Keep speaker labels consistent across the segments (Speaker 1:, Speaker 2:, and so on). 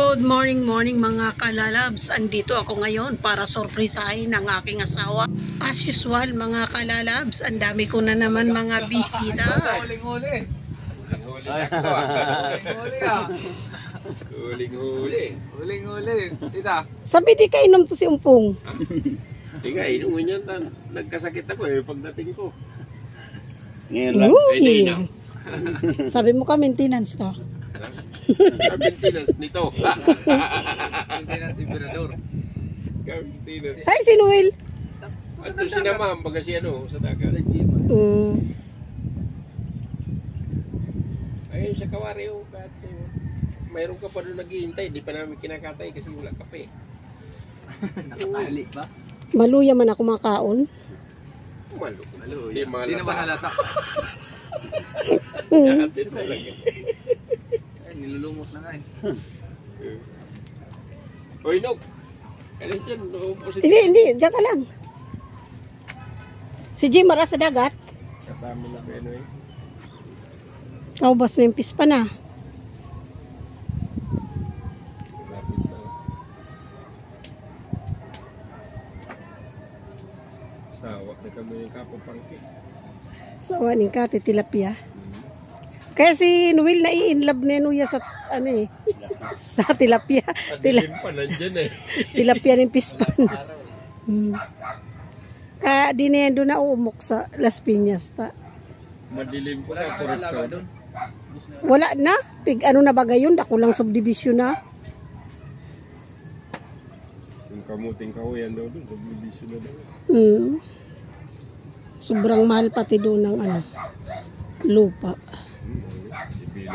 Speaker 1: Good morning, morning mga kalalabs. Andito ako ngayon para sorpresahin ang aking asawa. As usual mga kalalabs, ang dami ko na naman mga bisita.
Speaker 2: Huling-huli.
Speaker 3: Huling-huli.
Speaker 2: Huling-huli. Tita.
Speaker 1: Sabi di kainom to si Umpong.
Speaker 3: Tiga, inumin yan. Nagkasakit ako eh pagdating ko. Ngayon lang. Ay.
Speaker 1: Sabi mo ka maintenance ka.
Speaker 3: Sa maintenance nito.
Speaker 2: Maintenance Imperador.
Speaker 3: Maintenance.
Speaker 1: Hi, si Noel.
Speaker 3: At doon sinamam baga si ano sa dagat.
Speaker 1: Mm.
Speaker 3: Ayun sa kawari oh. Kahit, oh, mayroon ka pa doon naghihintay. Di pa namin kinakatay kasi wala kape.
Speaker 2: Nakatali ba?
Speaker 1: Maluya man ako makaon.
Speaker 3: Malo.
Speaker 2: Halo.
Speaker 3: Di
Speaker 2: Di
Speaker 3: malata.
Speaker 2: naman halata.
Speaker 1: Mm.
Speaker 3: Atin talaga.
Speaker 2: Nilulumot na nga eh.
Speaker 3: Hoy, Nog. Kailan dyan? Naupo si
Speaker 1: Hindi, hindi. Diyan ka lang. Si Jim mara sa dagat.
Speaker 3: Kasama na ko ano eh.
Speaker 1: Kaubas na yung pispa na.
Speaker 3: Sawa na kami yung kapapangki.
Speaker 1: Sawa ni Kati Tilapia. Kaya si Noel na i-inlove na nuya sa ano eh. Sa tilapia. Tila,
Speaker 3: eh.
Speaker 1: tilapia ng pispan. Hmm. Kaya di na yan doon na uumok sa Las Piñas. Ta.
Speaker 3: Madilim pa
Speaker 2: Wala
Speaker 3: na.
Speaker 2: na.
Speaker 1: Wala na. Pig ano na ba gayon? Dako lang subdivision na.
Speaker 3: Yung kamuting kahuyan daw doon. Subdivision na daw.
Speaker 1: Hmm. Sobrang mahal pati doon ng ano, lupa.
Speaker 3: Ibilip niya.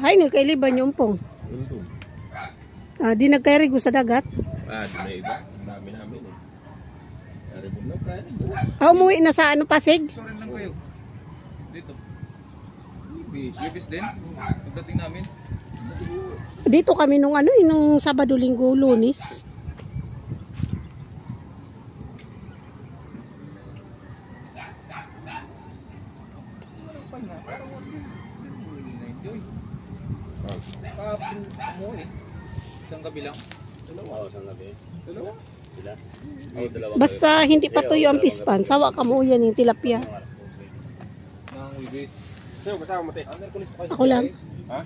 Speaker 1: Ay, nagkailiban yung pong.
Speaker 3: Doon.
Speaker 1: Ah, di nagkairigo sa dagat.
Speaker 3: Ah, doon na iba. Ang dami namin eh. Dari mo na doon.
Speaker 1: Ah, umuwi na sa ano, Pasig?
Speaker 2: Sorin lang kayo. Dito. Ibis. Ibis din. Pagdating namin.
Speaker 1: Dito kami nung ano, eh, nung Sabado, Linggo, Lunes.
Speaker 2: Ano pa nga? Parang wala. Hindi mo na-enjoy.
Speaker 3: Ah,
Speaker 2: Kahapon umuwi. Isang gabi lang.
Speaker 3: dalawa. Oo, saan gabi?
Speaker 2: Dalawa.
Speaker 3: Sila? Oo, dalawa.
Speaker 1: Basta hindi pa tuyo ang pispan, sawa ka mo yan yung tilapia.
Speaker 2: Nang ibis.
Speaker 3: Sino kasama mo te?
Speaker 2: Ah.
Speaker 1: Ako lang.
Speaker 3: Ha?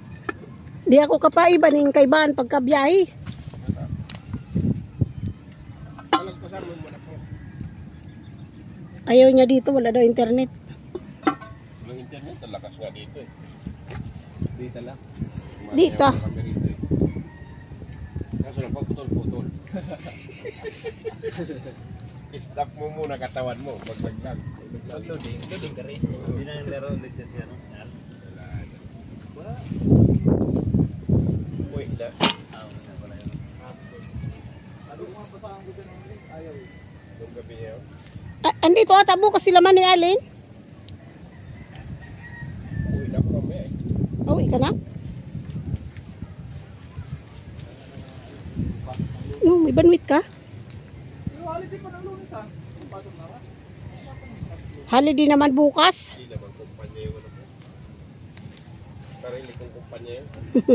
Speaker 1: Di ako kapaiba ning kaibaan pagkabiyahe.
Speaker 3: Mo.
Speaker 1: Ayaw niya dito, wala daw internet.
Speaker 3: Walang internet, talakas nga dito eh.
Speaker 2: Dito lang.
Speaker 1: Dito.
Speaker 3: Eh. Kaso lang, pag putol-putol. Stop mo muna katawan mo, maglaglag.
Speaker 2: Pag-loading. Loading ka rin.
Speaker 4: Hindi na yung laro ulit yan siya, no?
Speaker 2: Wala.
Speaker 3: Uy, na.
Speaker 4: Ah.
Speaker 2: Ano? Ayaw.
Speaker 3: Oh.
Speaker 1: Andito ata bukas sila man ni Alin. Ka na? No, may banwit ka?
Speaker 2: Holiday
Speaker 1: naman bukas.
Speaker 3: Hindi naman kumpanya yun. Ano. Sarili kong kumpanya yun.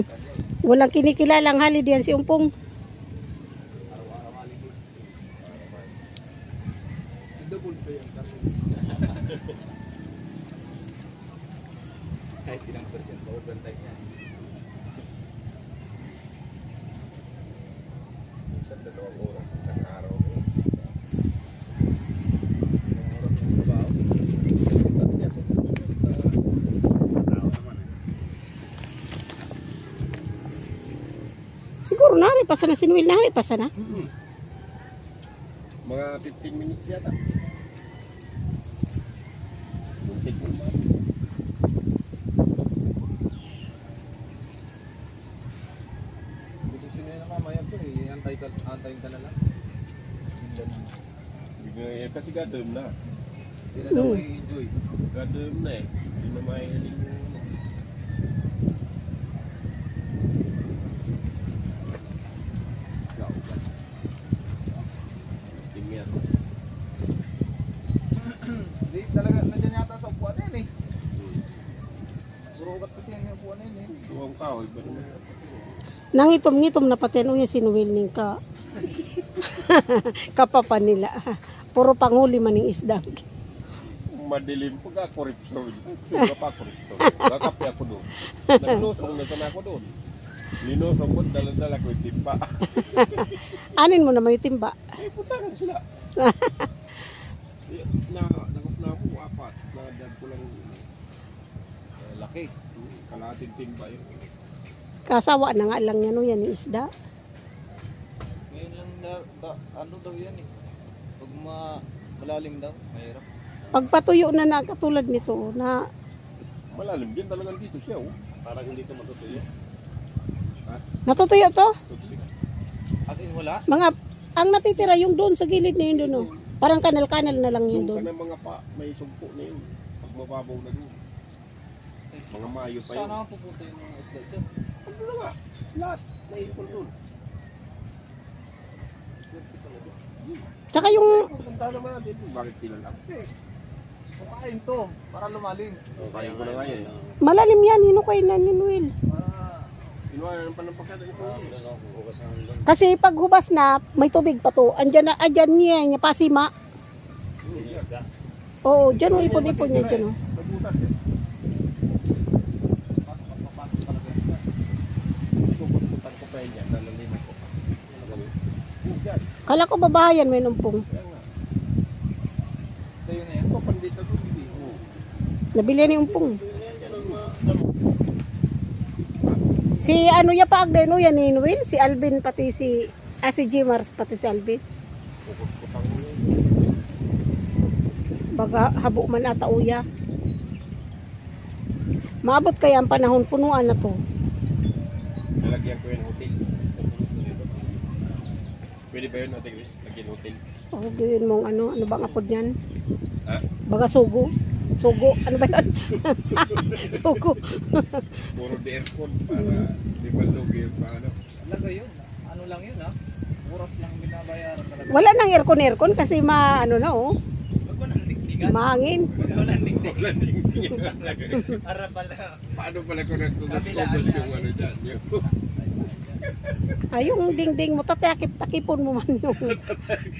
Speaker 1: Walang kinikilalang holiday yan si Umpong.
Speaker 2: Araw-araw holiday. Double pa yan sa Percent pa overtime niya.
Speaker 3: Isang dalawang oras, isang araw.
Speaker 4: Eh.
Speaker 1: Siguro na, pasa na si Noel na, pasa na.
Speaker 3: Mga 15 minutes yata. Muntik mo ba?
Speaker 2: Desisyon na yun ng mamaya to eh. Antay ka, ka na na.
Speaker 3: Bigla- eh, Kasi gadom na.
Speaker 2: Hindi na daw i-enjoy.
Speaker 3: Gadom na eh. Hindi na mahihaling mo. Tingyan.
Speaker 2: Hindi talaga, nandiyan Puro ugat kasi yung upuan na yun eh.
Speaker 3: Tuwang ba naman?
Speaker 1: Nangitom-ngitom na pati ano yung sinuwil ning ka. Kapapa nila. Puro panghuli man ng isda.
Speaker 3: Madilim pag ako ripsol. Suga pa ako ripsol. Kakapi ako doon. Naglusong na sana ako doon. Linusong ko, dala-dala ko yung timpa.
Speaker 1: Anin mo na may timba.
Speaker 3: Eh, putangan sila. Na, nakap na ako, apat. Nadad ko lang
Speaker 2: Eh, Laki.
Speaker 3: kalahating timba yun.
Speaker 1: Kasawa na nga lang yan o yan yung isda.
Speaker 2: Na, da, ano daw yan eh. Pag ma, malalim daw, mahirap.
Speaker 1: Pagpatuyo na na katulad nito na
Speaker 3: Malalim din talagang dito siya, oh.
Speaker 4: Parang hindi ito matutuyo.
Speaker 1: natutuyo to.
Speaker 2: As in wala?
Speaker 1: Mga ang natitira yung doon sa gilid na yun doon oh. Parang kanal-kanal na lang yun
Speaker 3: Doon ka
Speaker 1: doon.
Speaker 3: ng mga pa, may sumpo na yun. Pag mababaw na doon. Mga mayo pa yun.
Speaker 2: Sana ang pupunta yung mga isda dyan.
Speaker 3: Ano na nga? Lahat. Naipon doon.
Speaker 1: Tsaka yung
Speaker 3: Punta naman natin. Bakit sila lang?
Speaker 2: Kukain to, para lumalim.
Speaker 3: Kaya ko na nga yan.
Speaker 1: malalim yan, hino kayo na
Speaker 3: pagkata ito.
Speaker 4: Ah.
Speaker 1: Kasi pag hubas na, may tubig pa to. Andyan na, andyan niya, niya pasima. Oo, dyan o, ipon-ipon niya dyan oh. o.
Speaker 3: Nabutas eh.
Speaker 2: pasok at papasok talaga yan.
Speaker 3: Tukututan ko pa yun yan. Nalaliman ko pa. Yan.
Speaker 1: Kala ko babahayan may numpong.
Speaker 2: Sa'yo na yan.
Speaker 3: Ito pandita doon. Hindi. Oo.
Speaker 1: Nabili ni umpong. Si ano ya pa agday no yan ni Will, si Alvin pati si ah, si Jimars pati si Alvin. Baga habo man ata uya. Maabot kaya ang panahon punuan na to.
Speaker 3: Nalagyan ko yung hotel. Pwede ba yun, Ate Chris? Lagyan hotel.
Speaker 1: O gawin mong ano, ano bang apod niyan?
Speaker 3: Ha?
Speaker 1: Baga sugo. Sugo, ano ba yan? sugo.
Speaker 3: Puro de aircon para di ba lugi yung paano.
Speaker 2: Talaga yun. Ano lang yun ha? Oras lang binabayaran talaga.
Speaker 1: Wala nang aircon aircon kasi ma ano na oh,
Speaker 2: Wag mo nang digdigan.
Speaker 1: mahangin.
Speaker 2: Mo nang.
Speaker 3: Wala din.
Speaker 2: Para pala.
Speaker 3: Paano pala kung nagtutubos
Speaker 2: Kabilaan na.
Speaker 3: yung ano dyan? Yung
Speaker 1: Ay, yung dingding mo, tatakip, takipon mo man yung,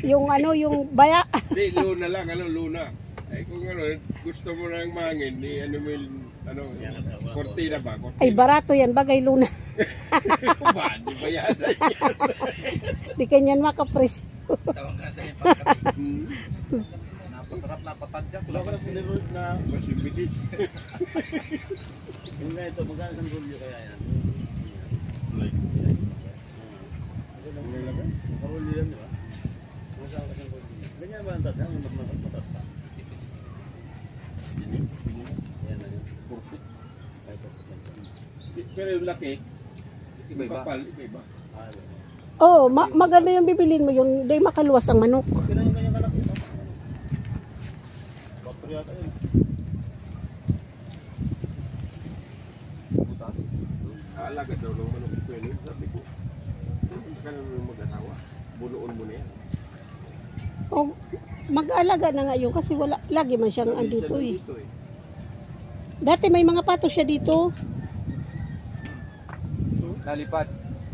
Speaker 1: yung ano, yung baya.
Speaker 3: Hindi, luna lang, ano, luna. Ay kung ano, gusto mo nang mangin, ni ano mo ano, kortina ba? Kortina
Speaker 1: Ay, barato yan, bagay luna.
Speaker 3: ba? Di ba yan?
Speaker 1: Di kanyan makapres.
Speaker 2: Tawag ka sa Napasarap, napatadyak.
Speaker 4: Wala ko na sinirod na.
Speaker 3: Mas yung bilis.
Speaker 4: Yung nga ito, magkano sa rulyo kaya yan?
Speaker 3: Like,
Speaker 4: Ito lang.
Speaker 3: ano lang?
Speaker 4: Karulyo yan, di ba? Magkano ka sa rulyo? Ang mas matas pa.
Speaker 3: Yun yun.
Speaker 4: Yan na yun.
Speaker 3: Perfect.
Speaker 4: Ay, perfect.
Speaker 3: Pero yung laki,
Speaker 2: Iba-iba.
Speaker 3: kapal, iba-iba.
Speaker 1: Oo, oh, ma- maganda yung bibilin mo, yung di makaluwas ang manok.
Speaker 4: Yung anak ito? Bakit yata yun?
Speaker 2: Butas.
Speaker 3: Aalaga daw ng manok ko yun. Sabi ko, ka naman mag-asawa. Bunuon mo na yan.
Speaker 1: O, mag-alaga na nga yun kasi wala, lagi man siyang andito eh.
Speaker 3: eh.
Speaker 1: Dati may mga pato siya dito.
Speaker 2: Nalipad.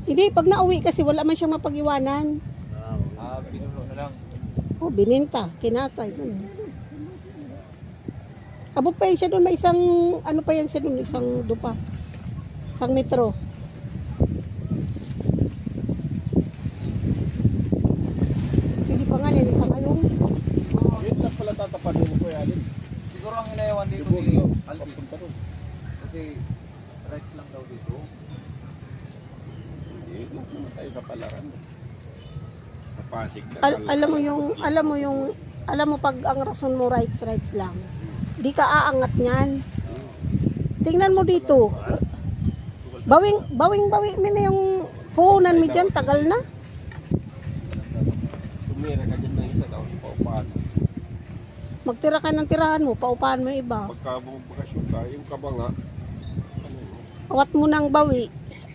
Speaker 1: Hindi, pag nauwi kasi wala man siyang mapag-iwanan.
Speaker 4: Ah.
Speaker 2: Ah, pinuno na lang.
Speaker 1: O, bininta, kinatay. ganun. Abot pa yan siya doon, may isang, ano pa yan siya doon, isang dupa. Isang metro. Pwede pa nga yan, isang ayong.
Speaker 3: Yun lang pala tatapan mo ko yan.
Speaker 2: Siguro ang inayawan dito
Speaker 3: Lubog,
Speaker 2: ni
Speaker 3: no?
Speaker 2: Alvin.
Speaker 3: Papunta doon.
Speaker 2: Kasi rights lang daw dito.
Speaker 3: Tayo sa palaran. Sa Pasig na.
Speaker 1: Al- alam mo yung, alam mo yung, alam mo pag ang rason mo rights, rights lang. Di ka aangat niyan. Tingnan mo dito. Bawing, bawing, bawing na yung puhunan mo dyan, tagal na.
Speaker 3: Tumira ka dyan ng isa tapos paupahan.
Speaker 1: Magtira ka ng tirahan mo, paupahan mo iba.
Speaker 3: Pagka bakasyon ka, yung kabanga, ano?
Speaker 1: Awat mo ng bawi,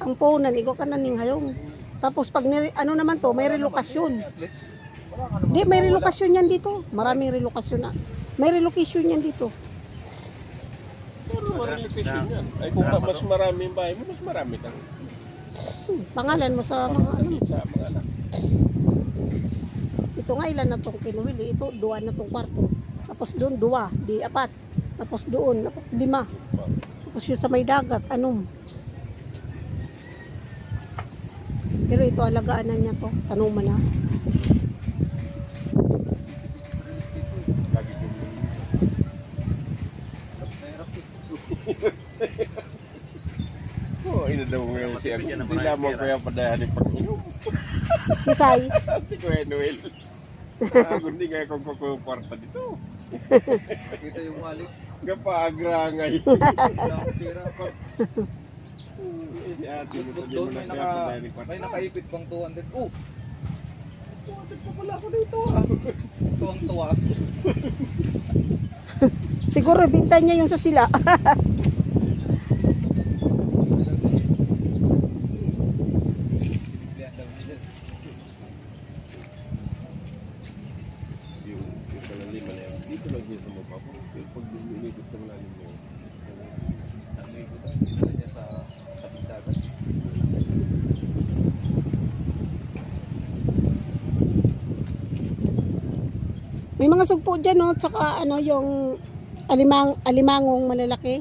Speaker 1: ang puhunan, ikaw ka na ning hayong. Tapos pag, ano naman to, may relokasyon. Hindi, may relokasyon yan dito. Maraming relokasyon na. May relocation yan dito.
Speaker 3: Pero relocation yan. Ay kung mas marami yung bahay mo, mas marami kang
Speaker 1: Hmm, pangalan mo sa mga ano.
Speaker 3: sa mga anak.
Speaker 1: Ito nga ilan na tong kinuwili. Ito, duwa na tong kwarto. Tapos doon, duwa. Di apat. Tapos doon, lima. Tapos yung sa may dagat, anong? Pero ito, alagaan na niya to. Tanong mo na.
Speaker 3: Oh, ina daw ngayon si ako. Hindi lamang ko yung padahan ng Panginoon.
Speaker 1: Si Sai.
Speaker 3: Si Kuya Noel. Ako hindi nga akong kukuporta dito.
Speaker 2: Kita yung walik.
Speaker 3: Kapagrangay.
Speaker 2: Wala akong pera.
Speaker 3: Mo
Speaker 2: Doon may,
Speaker 3: kaya
Speaker 2: naka, may nakaipit pang 200. Oh! 200 pa pala ako dito ah. Tuwang-tuwa.
Speaker 1: Siguro, binta niya yung sa sila.
Speaker 2: Bigyan daw nila.
Speaker 3: Yung, yung panalima na yan. Dito lang dito mo pa po. Pag lumilikot sa malalim mo.
Speaker 2: Ang ligo daw. Dito na siya sa tabing dagat.
Speaker 1: May mga sugpo dyan, no? Tsaka, ano, yung alimang, alimangong malalaki.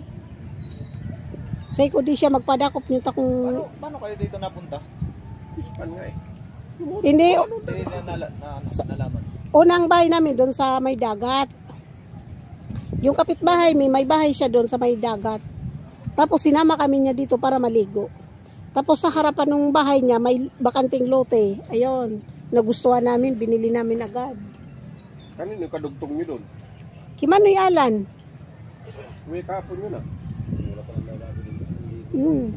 Speaker 1: Say ko di siya magpadakop nyo takong...
Speaker 2: Paano, paano kayo dito napunta?
Speaker 3: Ispan nga eh.
Speaker 1: Hindi,
Speaker 2: na, na, na, nalaman.
Speaker 1: unang bahay namin doon sa may dagat. Yung kapitbahay, may, may bahay siya doon sa may dagat. Tapos sinama kami niya dito para maligo. Tapos sa harapan ng bahay niya, may bakanting lote. Ayun, nagustuhan namin, binili namin agad.
Speaker 3: Kanino yung kadugtong nyo doon?
Speaker 1: Kimanoy Alan?
Speaker 3: May kapon yun ah.
Speaker 4: Wala pa lang lalaki dito.
Speaker 1: Hmm.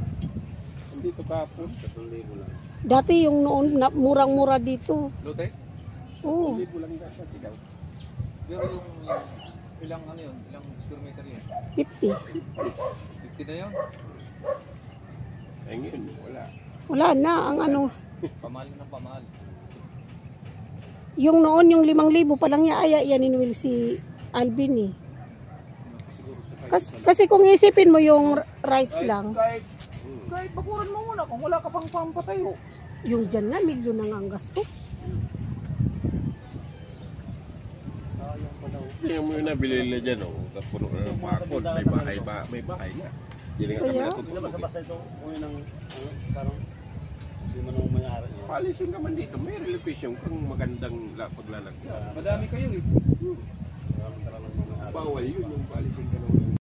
Speaker 3: Kapon.
Speaker 4: 3,000 lang.
Speaker 1: Dati yung noon, na, murang-mura dito.
Speaker 2: Lote?
Speaker 1: Oo.
Speaker 3: Libo lang dasa sigaw.
Speaker 2: Pero yung, yung ilang ano yun? Ilang square meter yun?
Speaker 1: 50.
Speaker 2: 50 na yun?
Speaker 3: Eh ngayon, wala.
Speaker 1: Wala na, ang ano.
Speaker 2: Pamahal na pamahal.
Speaker 1: Yung noon, yung 5,000 pa lang niya, ay, yan inuwil si Alvin eh.
Speaker 2: Sa
Speaker 1: Kas, kasi kung isipin mo yung rights lang,
Speaker 2: Kahit, kahit bakuran mo muna kung wala ka pang pampatayo.
Speaker 1: yung dyan nga, milyon na nga ang gastos.
Speaker 4: Daw.
Speaker 3: Tingnan mo yung nabili nila dyan, oh. Tapos puno na ng pakon. May bahay, ba, may bahay na. Hindi na nga kami
Speaker 1: Kaya?
Speaker 4: Hindi na
Speaker 3: natutulog. eh.
Speaker 4: basta-basta ito. Kung yun ang, ano, parang, hindi man ang mayari niya.
Speaker 3: Paalisin ka man dito. May relocation kung magandang la- paglalagyan.
Speaker 2: Madami kayo eh.
Speaker 3: Bawal yun yung paalisin